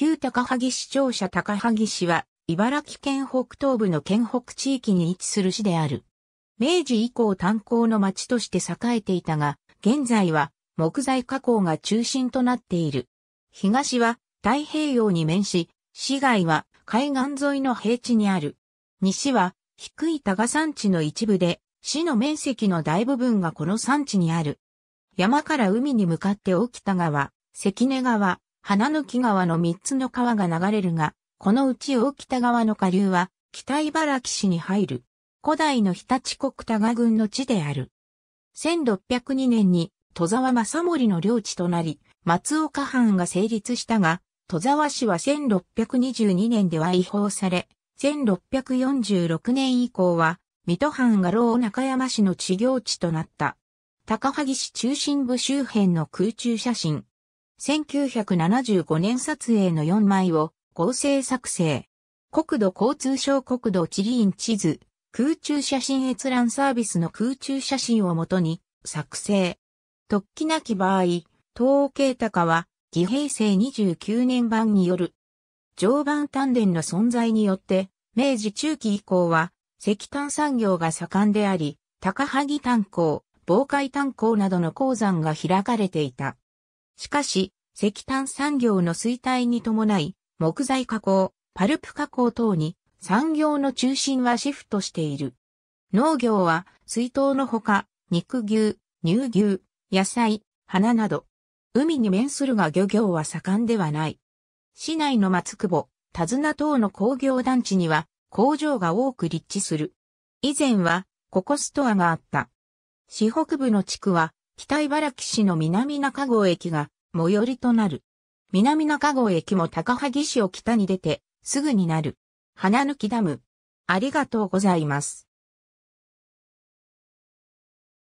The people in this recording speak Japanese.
旧高萩市庁舎高萩市は、茨城県北東部の県北地域に位置する市である。明治以降炭鉱の町として栄えていたが、現在は木材加工が中心となっている。東は太平洋に面し、市街は海岸沿いの平地にある。西は低い多賀山地の一部で、市の面積の大部分がこの山地にある。山から海に向かって沖田川、関根川、花抜川の三つの川が流れるが、このうち沖田川の下流は北茨城市に入る。古代の日立国多賀郡の地である。1602年に戸沢正盛の領地となり、松岡藩が成立したが、戸沢市は1622年では違法され、1646年以降は、水戸藩が老中山市の地業地となった。高萩市中心部周辺の空中写真。1975年撮影の4枚を合成作成。国土交通省国土地理院地図、空中写真閲覧サービスの空中写真をもとに作成。突起なき場合、東欧慶高は、義平成29年版による常磐丹田の存在によって、明治中期以降は石炭産業が盛んであり、高萩炭鉱、防海炭鉱などの鉱山が開かれていた。しかし、石炭産業の衰退に伴い、木材加工、パルプ加工等に産業の中心はシフトしている。農業は水筒のほか、肉牛、乳牛、野菜、花など、海に面するが漁業は盛んではない。市内の松久保、手綱等の工業団地には工場が多く立地する。以前はココストアがあった。市北部の地区は北茨城市の南中郷駅が最寄りとなる。南中郷駅も高萩市を北に出てすぐになる。花抜きダム。ありがとうございます。